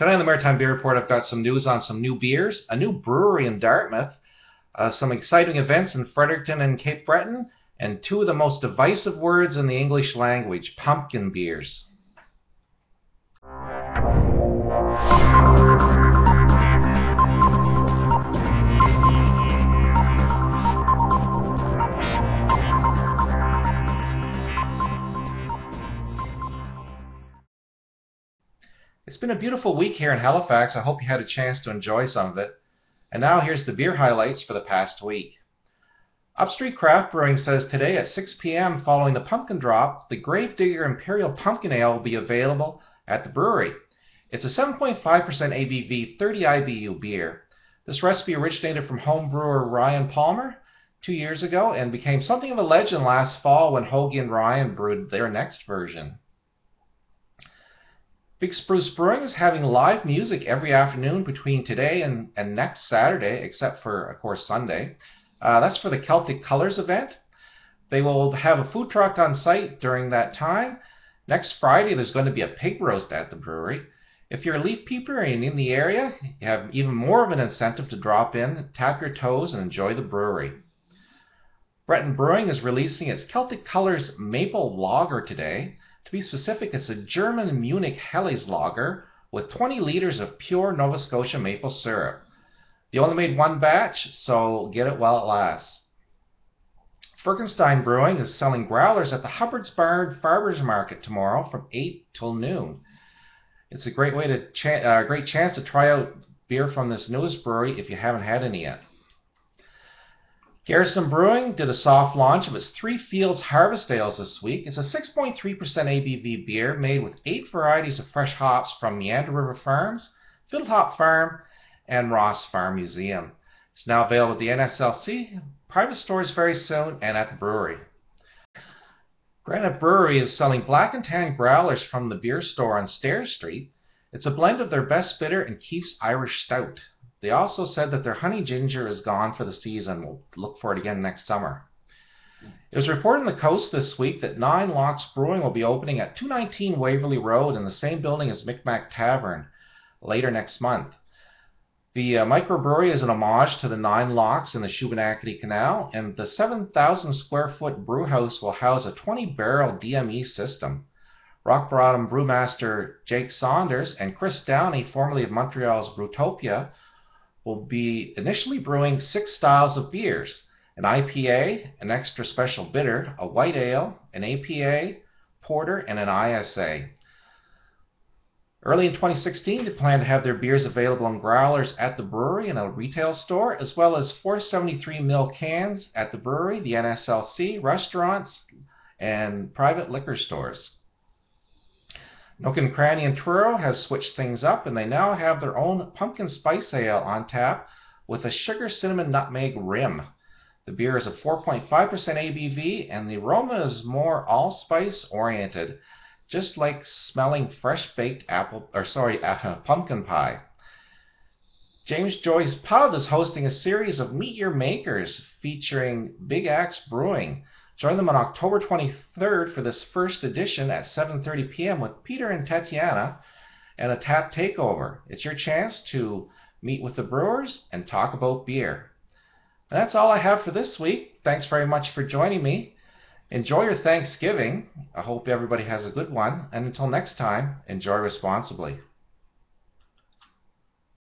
Tonight on the Maritime Beer Report, I've got some news on some new beers, a new brewery in Dartmouth, uh, some exciting events in Fredericton and Cape Breton, and two of the most divisive words in the English language pumpkin beers. Been a beautiful week here in Halifax. I hope you had a chance to enjoy some of it. And now here's the beer highlights for the past week. Upstreet Craft Brewing says today at 6 p.m. following the pumpkin drop, the Gravedigger Imperial Pumpkin Ale will be available at the brewery. It's a 7.5% ABV, 30 IBU beer. This recipe originated from home brewer Ryan Palmer two years ago and became something of a legend last fall when Hogie and Ryan brewed their next version. Big Spruce Brewing is having live music every afternoon between today and, and next Saturday, except for, of course, Sunday. Uh, that's for the Celtic Colours event. They will have a food truck on site during that time. Next Friday, there's going to be a pig roast at the brewery. If you're a leaf peeper and in the area, you have even more of an incentive to drop in, tap your toes, and enjoy the brewery. Breton Brewing is releasing its Celtic Colours Maple Lager today. To be specific, it's a German Munich Helles lager with 20 liters of pure Nova Scotia maple syrup. They only made one batch, so get it while it lasts. FirkinStein Brewing is selling growlers at the Hubbard's Barn Farmers Market tomorrow from 8 till noon. It's a great way to ch uh, great chance to try out beer from this newest brewery if you haven't had any yet. Garrison Brewing did a soft launch of its Three Fields Harvest Ales this week. It's a 6.3% ABV beer made with eight varieties of fresh hops from Meander River Farms, Fiddlehop Farm, and Ross Farm Museum. It's now available at the NSLC, private stores very soon, and at the brewery. Granite Brewery is selling black and tan growlers from the beer store on Stairs Street. It's a blend of their best bitter and Keith's Irish Stout. They also said that their honey ginger is gone for the season. We'll look for it again next summer. It was reported on the coast this week that Nine Locks Brewing will be opening at 219 Waverley Road in the same building as Micmac Tavern later next month. The uh, microbrewery is an homage to the Nine Locks in the Shubenacadie Canal, and the 7,000 square foot brewhouse will house a 20 barrel DME system. Rock Bottom brewmaster Jake Saunders and Chris Downey, formerly of Montreal's Brutopia, will be initially brewing six styles of beers an IPA, an extra special bitter, a white ale, an APA, porter, and an ISA. Early in 2016, they plan to have their beers available in growlers at the brewery and a retail store, as well as 473 ml cans at the brewery, the NSLC, restaurants, and private liquor stores. Nook and Cranny and Truro has switched things up, and they now have their own pumpkin spice ale on tap with a sugar cinnamon nutmeg rim. The beer is a 4.5% ABV, and the aroma is more allspice oriented, just like smelling fresh baked apple or sorry uh, pumpkin pie. James Joyce Pub is hosting a series of Meet Your Makers featuring Big Axe Brewing. Join them on October 23rd for this first edition at 7:30 p.m. with Peter and Tatiana and a tap takeover. It's your chance to meet with the brewers and talk about beer. And that's all I have for this week. Thanks very much for joining me. Enjoy your Thanksgiving. I hope everybody has a good one. And until next time, enjoy responsibly.